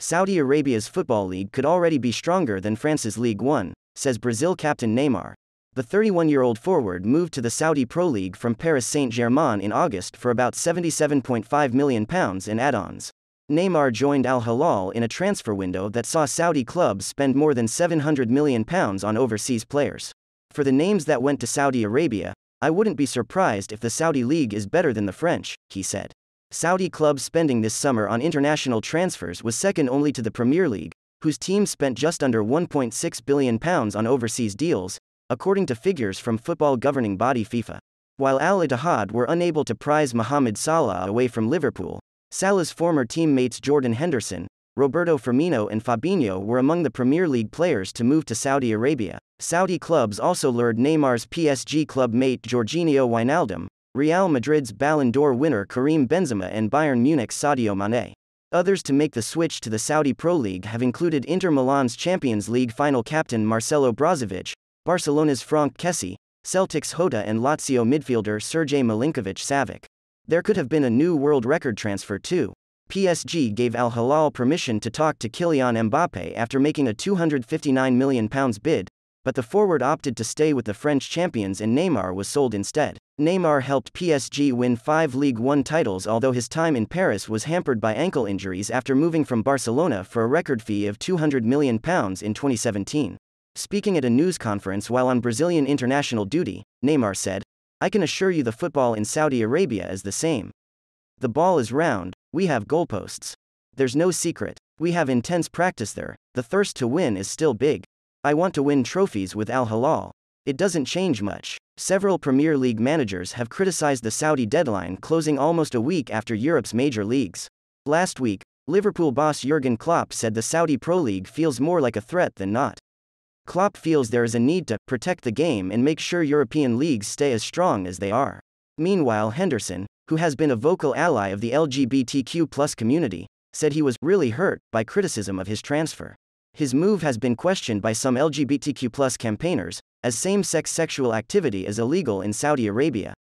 Saudi Arabia's football league could already be stronger than France's Ligue 1, says Brazil captain Neymar. The 31 year old forward moved to the Saudi Pro League from Paris Saint Germain in August for about £77.5 million in add ons. Neymar joined Al Hilal in a transfer window that saw Saudi clubs spend more than £700 million on overseas players. For the names that went to Saudi Arabia, I wouldn't be surprised if the Saudi league is better than the French, he said. Saudi club spending this summer on international transfers was second only to the Premier League, whose team spent just under £1.6 billion on overseas deals, according to figures from football governing body FIFA. While Al Ittihad were unable to prize Mohamed Salah away from Liverpool, Salah's former teammates Jordan Henderson, Roberto Firmino, and Fabinho were among the Premier League players to move to Saudi Arabia. Saudi clubs also lured Neymar's PSG club mate Georginio Wijnaldum, Real Madrid's Ballon d'Or winner Karim Benzema, and Bayern Munich's Sadio Mane. Others to make the switch to the Saudi Pro League have included Inter Milan's Champions League final captain Marcelo Brozovic, Barcelona's Franck Kessie, Celtic's Jota and Lazio midfielder Sergej Milinkovic Savic. There could have been a new world record transfer too. PSG gave Al Hilal permission to talk to Kylian Mbappe after making a £259 million bid, but the forward opted to stay with the French champions and Neymar was sold instead. Neymar helped PSG win five Ligue 1 titles, although his time in Paris was hampered by ankle injuries after moving from Barcelona for a record fee of £200 million in 2017. Speaking at a news conference while on Brazilian international duty, Neymar said, I can assure you the football in Saudi Arabia is the same. The ball is round, we have goalposts. There's no secret. We have intense practice there, the thirst to win is still big. I want to win trophies with Al Hilal. It doesn't change much. Several Premier League managers have criticized the Saudi deadline closing almost a week after Europe's major leagues. Last week, Liverpool boss Jurgen Klopp said the Saudi Pro League feels more like a threat than not. Klopp feels there is a need to protect the game and make sure European leagues stay as strong as they are. Meanwhile, Henderson, who has been a vocal ally of the LGBTQ community, said he was really hurt by criticism of his transfer. His move has been questioned by some LGBTQ campaigners, as same sex sexual activity is illegal in Saudi Arabia.